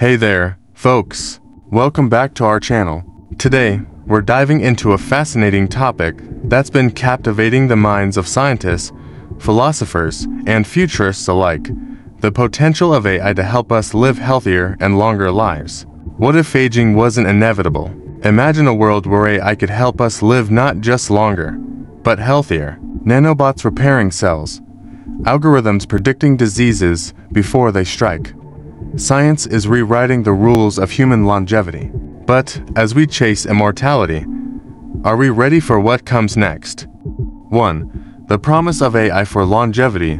Hey there, folks. Welcome back to our channel. Today, we're diving into a fascinating topic that's been captivating the minds of scientists, philosophers, and futurists alike. The potential of AI to help us live healthier and longer lives. What if aging wasn't inevitable? Imagine a world where AI could help us live not just longer, but healthier. Nanobots repairing cells, algorithms predicting diseases before they strike. Science is rewriting the rules of human longevity. But as we chase immortality, are we ready for what comes next? 1. The promise of AI for longevity.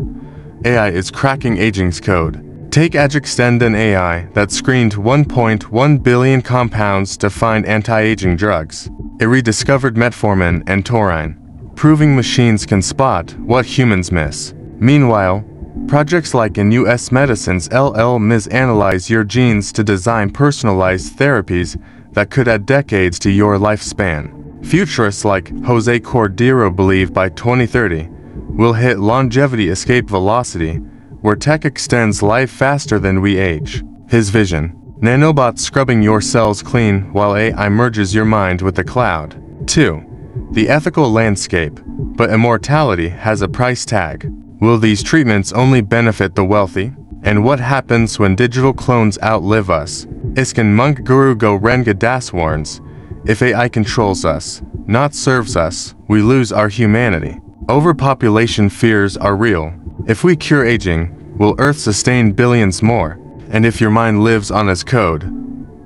AI is cracking aging's code. Take AgeXtend AI that screened 1.1 billion compounds to find anti-aging drugs. It rediscovered metformin and taurine, proving machines can spot what humans miss. Meanwhile, projects like in US Medicine's LL-MIS analyze your genes to design personalized therapies that could add decades to your lifespan. Futurists like Jose Cordeiro believe by 2030, we'll hit longevity escape velocity, where tech extends life faster than we age. His vision, nanobots scrubbing your cells clean while AI merges your mind with the cloud. 2. The ethical landscape, but immortality has a price tag. Will these treatments only benefit the wealthy? And what happens when digital clones outlive us? ISKCON monk Guru Go Gorenga Das warns, if AI controls us, not serves us, we lose our humanity. Overpopulation fears are real. If we cure aging, will Earth sustain billions more? And if your mind lives on as code,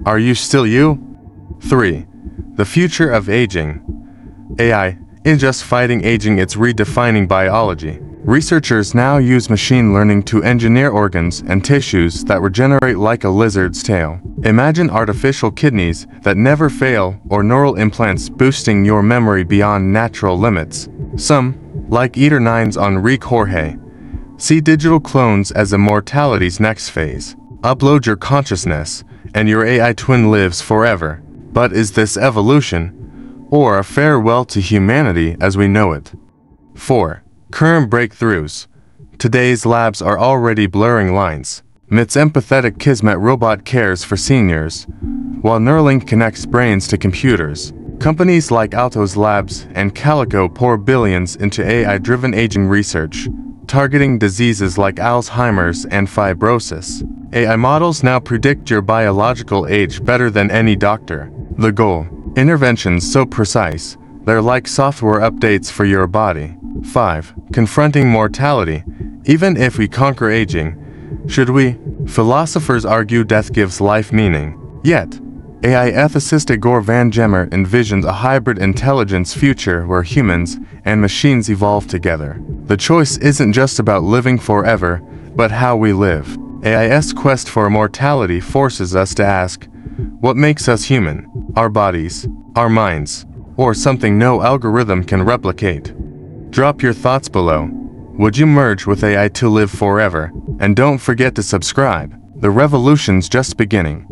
are you still you? 3. The future of aging. AI, in just fighting aging, it's redefining biology. Researchers now use machine learning to engineer organs and tissues that regenerate like a lizard's tail. Imagine artificial kidneys that never fail or neural implants boosting your memory beyond natural limits. Some, like ETER9's Henrique Jorge, see digital clones as immortality's next phase. Upload your consciousness, and your AI twin lives forever. But is this evolution, or a farewell to humanity as we know it? 4. Current breakthroughs. Today's labs are already blurring lines. MIT's empathetic Kismet robot cares for seniors, while Neuralink connects brains to computers. Companies like Altos Labs and Calico pour billions into AI-driven aging research, targeting diseases like Alzheimer's and fibrosis. AI models now predict your biological age better than any doctor. The goal, interventions so precise, they're like software updates for your body. 5. Confronting mortality. Even if we conquer aging, should we? Philosophers argue death gives life meaning. Yet, AI ethicist Igor Van Gemert envisions a hybrid intelligence future where humans and machines evolve together. The choice isn't just about living forever, but how we live. AI's quest for immortality forces us to ask, what makes us human? Our bodies, our minds, or something no algorithm can replicate? Drop your thoughts below. Would you merge with AI to live forever? And don't forget to subscribe. The revolution's just beginning.